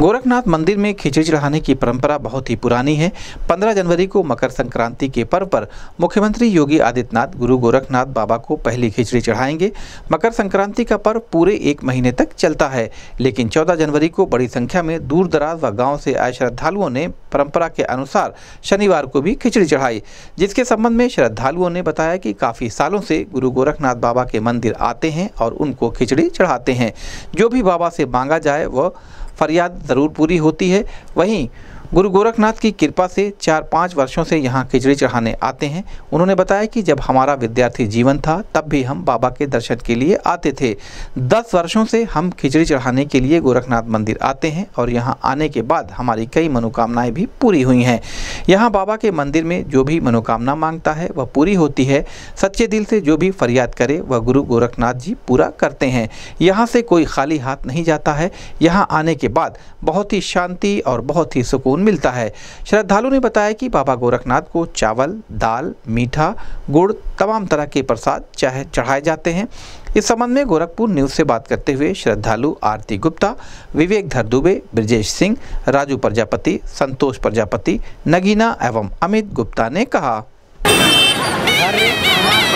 गोरखनाथ मंदिर में खिचड़ी चढ़ाने की परंपरा बहुत ही पुरानी है। 15 जनवरी को मकर संक्रांति के पर्व पर मुख्यमंत्री योगी आदित्यनाथ, गुरु गोरखनाथ बाबा को पहली खिचड़ी चढ़ाएँगे। मकर संक्रांति का पर्व पूरे एक महीने तक चलता है, लेकिन 14 जनवरी को बड़ी संख्या में दूर दराज व गाँव से आए श्रद्धालुओं ने परंपरा के अनुसार शनिवार को भी खिचड़ी चढ़ाई, जिसके संबंध में श्रद्धालुओं ने बताया कि काफ़ी सालों से गुरु गोरखनाथ बाबा के मंदिर आते हैं और उनको खिचड़ी चढ़ाते हैं। जो भी बाबा से मांगा जाए, वह फरियाद ज़रूर पूरी होती है। वहीं गुरु गोरखनाथ की कृपा से चार पाँच वर्षों से यहाँ खिचड़ी चढ़ाने आते हैं। उन्होंने बताया कि जब हमारा विद्यार्थी जीवन था, तब भी हम बाबा के दर्शन के लिए आते थे। दस वर्षों से हम खिचड़ी चढ़ाने के लिए गोरखनाथ मंदिर आते हैं और यहाँ आने के बाद हमारी कई मनोकामनाएँ भी पूरी हुई हैं। यहाँ बाबा के मंदिर में जो भी मनोकामना माँगता है, वह पूरी होती है। सच्चे दिल से जो भी फरियाद करे, वह गुरु गोरखनाथ जी पूरा करते हैं। यहाँ से कोई खाली हाथ नहीं जाता है। यहाँ आने के बाद बहुत ही शांति और बहुत ही सुकून मिलता है। श्रद्धालु ने बताया कि बाबा गोरखनाथ को चावल दाल मीठा गुड़ तमाम तरह के प्रसाद चाहे चढ़ाए जाते हैं। इस संबंध में गोरखपुर न्यूज़ से बात करते हुए श्रद्धालु आरती गुप्ता विवेक धर दुबे ब्रजेश सिंह राजू प्रजापति संतोष प्रजापति नगीना एवं अमित गुप्ता ने कहा।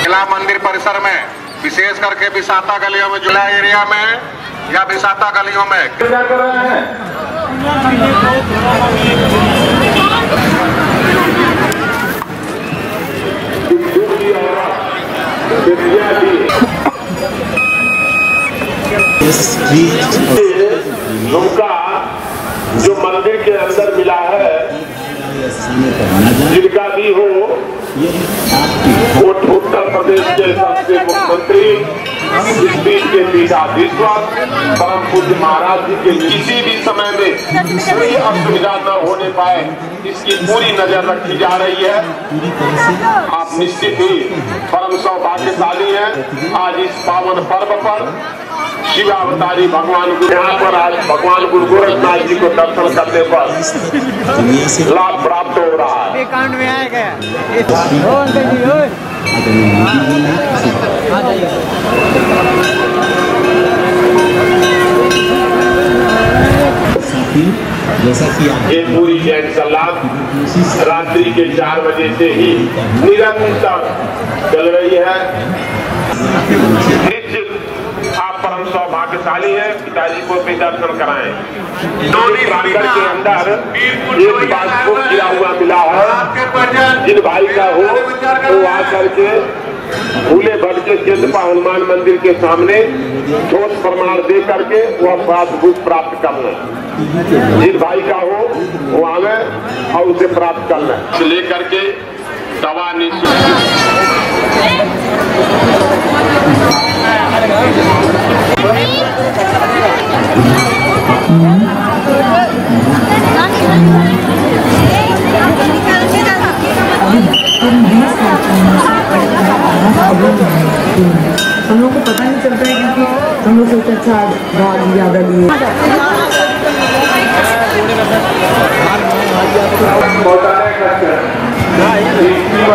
किला मंदिर परिसर में विशेष करके विसाता गलियों में जुला एरिया में या विसाता गलियों में। झुमका जो मंदिर के अंदर मिला है जिनका भी हो वो उत्तर प्रदेश के सबसे मुख्यमंत्री के परम महाराज जी के किसी भी समय में कोई असुविधा न होने पाए इसकी पूरी नज़र रखी जा रही है आप निश्चित ही परम सौभाग्यशाली हैं आज इस पावन पर्व पर शिवावतारी भगवान गुरु यहाँ पर आज भगवान गुरु गोरखनाथ जी को दर्शन करने पर लाभ प्राप्त हो रहा है। ये पूरी जैन सलाद रात्रि के चार बजे से ही निरंतर चल रही है। परम सौभाग्यशाली हैं, पिताजी को भी दर्शन कराएँ प्रांगण के अंदर एक को गिरा हुआ मिला है। जिन भाई का हो, वो आकर के फूले भट के केंद्र हनुमान मंदिर के सामने ठोस प्रमाण दे करके वह पासबुक प्राप्त कर लें। जिन भाई का हो, वो आवे और उसे प्राप्त कर लें। लेकर के दवा निःशुल्क अच्छा भाग ज़्यादा लिए सुग्रीव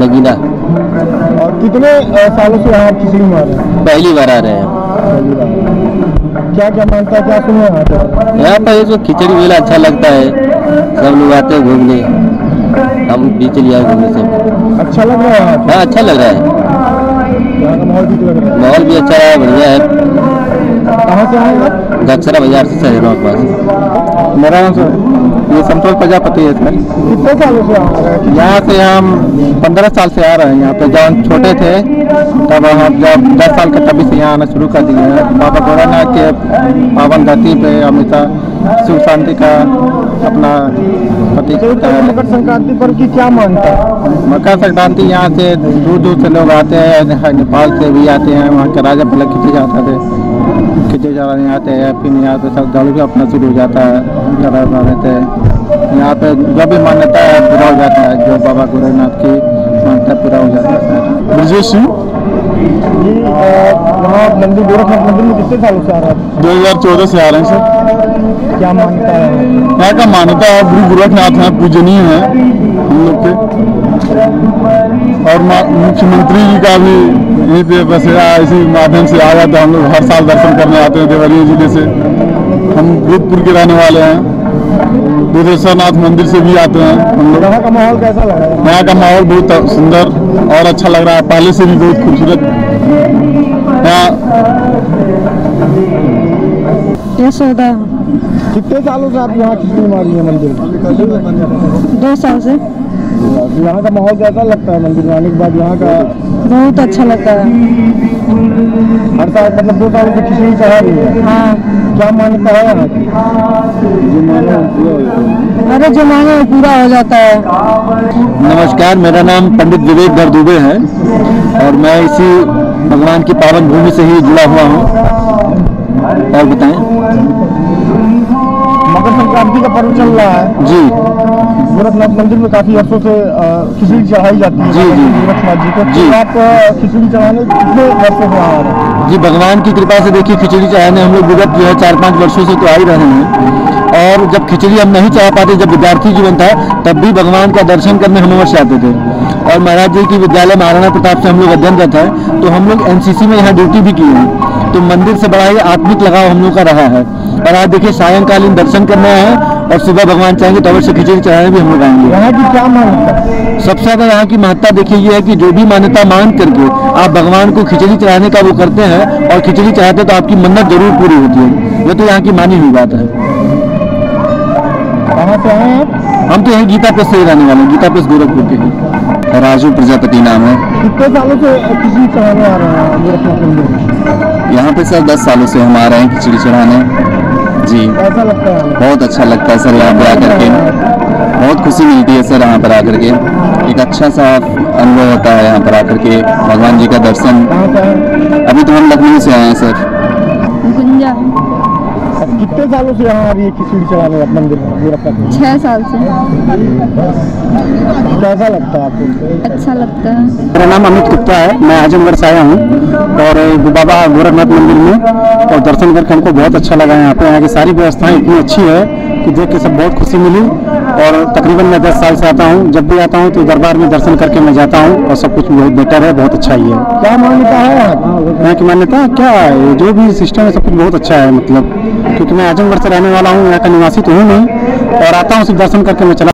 नगीना। और कितने सालों से यहाँ खिचड़ी मार रहे हैं? पहली बार आ रहे हैं। क्या क्या मानता है क्या सुने यहाँ पर जो खिचड़ी मेला अच्छा लगता है। सब लोग आते हैं घूमने। हम भी चले आए घूमने सब। अच्छा लग रहा है हाँ अच्छा लग रहा है। माहौल भी अच्छा है बढ़िया है। है कहाँ से आए आप? दक्षरा बाज़ार से शहरों के पास मेरा नाम सर। ये संतोष प्रजापति है सर कितने सालों से आ रहे हैं? यहाँ से हम पंद्रह साल से आ रहे हैं यहाँ पे। जब हम छोटे थे तब हम जब दस साल के तभी से यहाँ आना शुरू कर दिए हैं। बाबा भोलानाथ के पावन धरती पे हमेशा सुख शांति का अपना प्रतीक तो मकर संक्रांति पर की क्या मानता है? मकर संक्रांति यहाँ से दूर दूर से लोग आते हैं नेपाल से भी आते हैं वहाँ के राजा पहले खिंचे जाते थे खिंचे नहीं आते हैं फिर यहाँ पे सब दौड़ भी अपना शुरू हो जाता है चढ़ा रहते हैं। यहाँ पे जो भी मान्यता है पूरा हो जाता है जो बाबा गोरखनाथ की मान्यता पूरा हो जाता है। ब्रजेश सिंह? जी वहाँ मंदिर गोरखनाथ मंदिर में कितने सालों से आ रहा है 2014 से आ रहे हैं सर। क्या मान्यता है? यहाँ का मान्यता है गुरु गोरखनाथ है पूजनीय है। हम लोग के और मुख्यमंत्री जी का भी यहीं पे बस इसी माध्यम से आ जाता हम लोग हर साल दर्शन करने आते हैं देवरिया ज़िले से। हम भूतपुर के रहने वाले हैं। दुधेश्वर नाथ मंदिर से भी आते हैं हम लोग। यहाँ का माहौल कैसा लग रहा है? यहाँ का माहौल बहुत सुंदर और अच्छा लग रहा है। पहले से भी बहुत खूबसूरत। यहाँ यशोदा कितने सालों से आप यहाँ खिचड़ी मारी है मंदिर? दो साल से। यहाँ का माहौल कैसा लगता है मंदिर में? आने के बाद यहाँ का बहुत अच्छा लगता है। हर साल मतलब दो सालों से खिचड़ी चढ़ा रही है। हाँ। क्या मान्यता है यहाँ की? पूरा हो जाता है। अरे जो मांगे वो पूरा हो जाता है। नमस्कार मेरा नाम पंडित विवेक धर दुबे है और मैं इसी भगवान की पावन भूमि से ही जुड़ा हुआ हूँ। और बताएँ। मकर संक्रांति का पर्व चल रहा है। जी। गोरखनाथ मंदिर में काफ़ी वर्षों से खिचड़ी चढ़ाई जाती है। जी, जी। गोरखनाथ जी को। जी। तो आप खिचड़ी चढ़ाने कितने वर्षों से आ रहे हैं? जी भगवान की कृपा से देखिए खिचड़ी चढ़ाने हम लोग विगत जो है चार पाँच वर्षों से तो आ ही रहे हैं। और जब खिचड़ी हम नहीं चढ़ा पाते जब विद्यार्थी जीवन था तब भी भगवान का दर्शन करने हम अवश्य आते थे। और महाराज जी की विद्यालय महाराणा प्रताप से हम लोग अध्ययनरत है तो हम लोग एनसीसी में यहाँ ड्यूटी भी की है। तो मंदिर से बड़ा ही आत्मिक लगाव हम लोग का रहा है। और आज देखिए सायंकालीन दर्शन करने आए हैं और सुबह भगवान चाहेंगे तो अवश्य खिचड़ी चढ़ाने भी हम लोग आएँगे। यहाँ की क्या मान्यता? सबसे ज़्यादा यहाँ की महत्ता देखिए ये है कि जो भी मान्यता मान करके आप भगवान को खिचड़ी चढ़ाने का वो करते हैं और खिचड़ी चढ़ाते तो आपकी मन्नत ज़रूर पूरी होती है। ये तो यहाँ की मानी हुई बात है। से आप? हम तो यहीं गीता प्रेस से ही रहने वाले हैं गीता प्रेस गोरखपुर के राजू प्रजापति नाम है। कितने सालों से खिचड़ी चढ़ाने आ रहे हैं? यहाँ पे सर दस सालों से हम आ रहे हैं खिचड़ी चढ़ाने। जी। लगता है बहुत अच्छा लगता है सर यहाँ पे आकर के। बहुत खुशी मिलती है सर यहाँ पर आकर के। एक अच्छा सा अनुभव होता है यहाँ पर आकर के भगवान जी का दर्शन। अभी तो हम लखनऊ से आए हैं, सर। कितने सालों से यहाँ आ रही है खिचड़ी चढ़ाने मंदिर में छह साल से। कैसा लगता है आपको? अच्छा लगता है। मेरा नाम अमित गुप्ता है मैं आजमगढ़ से आया हूँ। और बाबा गोरखनाथ मंदिर में और दर्शन करके हमको बहुत अच्छा लगा यहाँ पे। यहाँ की सारी व्यवस्थाएँ इतनी अच्छी है कि देख के सब बहुत खुशी मिली। और तकरीबन मैं दस साल से आता हूँ। जब भी आता हूँ तो दरबार में दर्शन करके मैं जाता हूँ और सब कुछ बहुत बेटर है बहुत अच्छा ही है। क्या मान्यता है यहाँ? यहाँ की मान्यता? क्या है? जो भी सिस्टम है सब कुछ बहुत अच्छा है मतलब। क्योंकि मैं आजमगढ़ से रहने वाला हूँ यहाँ का निवासी तो हूँ नहीं। और आता हूँ सिर्फ़ दर्शन करके मैं चला